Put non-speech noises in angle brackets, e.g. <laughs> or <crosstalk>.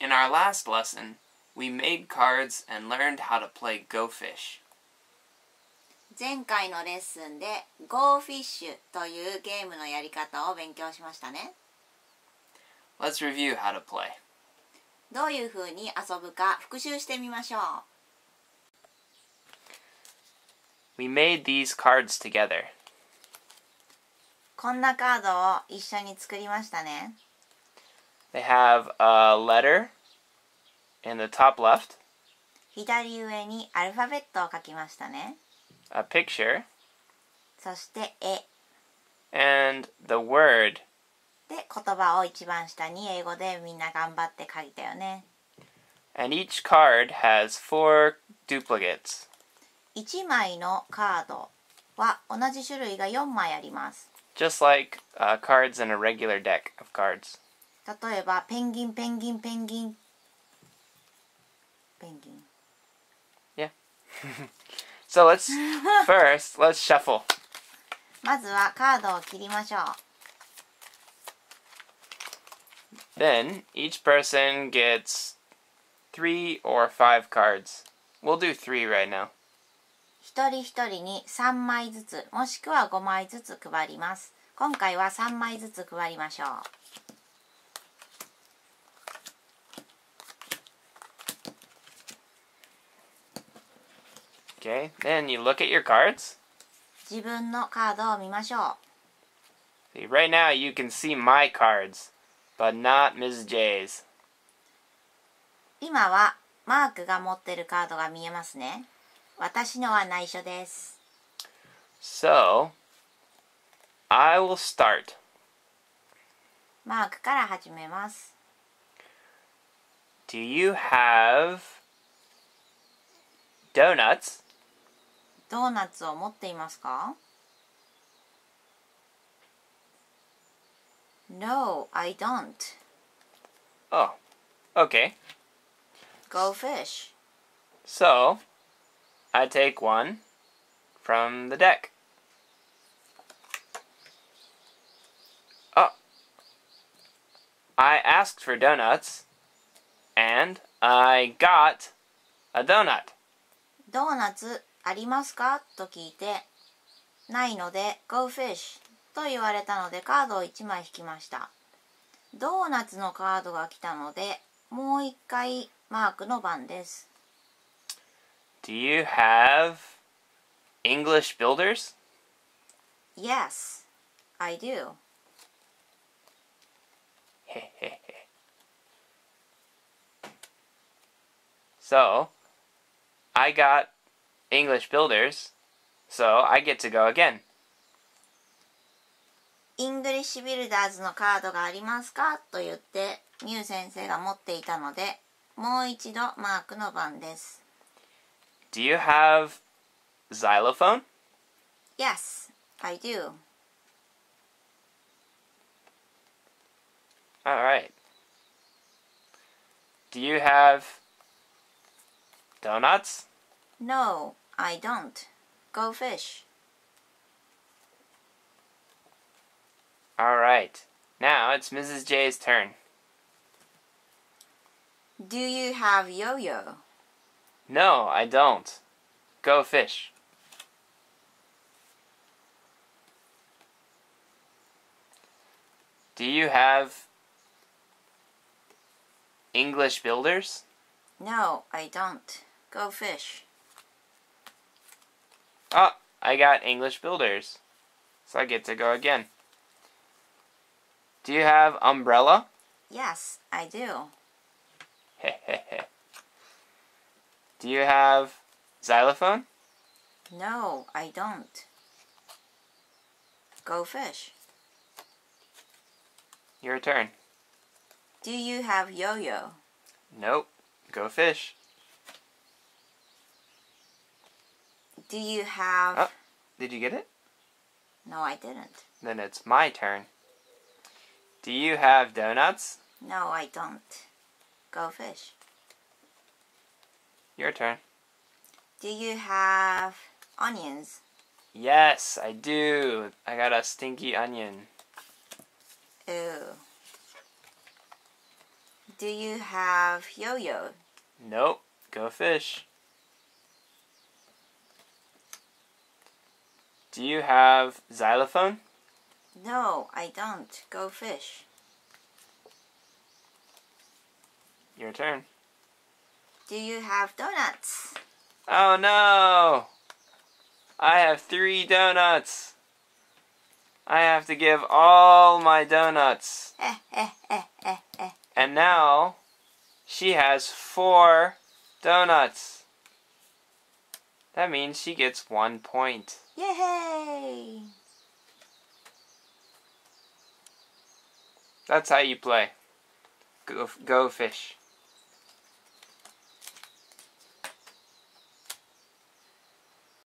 In our last lesson, we made cards and learned how to play Go Fish. 前回のレッスンで Go Fish というゲームのやり方を勉強しましたね Let's review how to play. どういうふうに遊ぶか復習してみましょう We made these cards together. こんなカードを一緒に作りましたね They have a letter in the top left, 左上にアルファベットを書きましたね a picture, そして絵 and the word. で言葉を一番下に英語でみんな頑張って書いたよね And each card has four duplicates. 1枚のカードは同じ種類が4枚あります Just like uh, cards in a regular deck of cards. 例えばペンギンペンギンペンギンペンギン So let's first let's shuffle. まずはカードを切りましょう Then each person gets three or five cards. We'll do three right now. 一人一人に3枚ずつもしくは5枚ずつ配ります今回は3枚ずつ配りましょう Okay. Then you look at your cards. 自分のカードを見ましょう See, right now you can see my cards, but not Ms. J's. 今はマークが持ってるカードが見えますね私のは内緒です So I will start. マークから始めます Do you have donuts? ドーナツを持っていますか No, I don't. Oh, okay. Go fish. So I take one from the deck. Oh. I asked for donuts and I got a donut. ドーナツ ありますか？と聞いてないので Go fish と言われたのでカードを1枚引きました。ドーナツのカードが来たのでもう一回マークの番です。Do you have English builders? Yes, I do. <laughs> So I got English builders, so I get to go again. イングリッシュビルダーズのカードがありますかと言ってミュウ先生が持っていたのでもう一度マークの番です Do you have xylophone? Yes, I do All right. Do you have donuts? No, I don't Go fish All right. Now it's Mrs. J's turn. Do you have yo-yo? No, I don't. Go fish. Do you have English builders? No, I don't Go fish Oh, I got English builders. So I get to go again. Do you have umbrella? Yes, I do <laughs> Do you have xylophone? No, I don't Go fish Your turn. Do you have yo-yo? Nope. Go fish. Do you have Oh. Did you get it? No, I didn't Then it's my turn. Do you have donuts? No, I don't Go fish Your turn. Do you have onions? Yes, I do. I got a stinky onion. Ew Do you have yo-yo? Nope. Go fish. Do you have xylophone? No, I don't. Go fish. Your turn. Do you have donuts? Oh no! I have three donuts. I have to give all my donuts. Eh, eh, eh, eh, eh. And now she has four donuts. That means she gets one point. Yay! That's how you play. Go, go fish.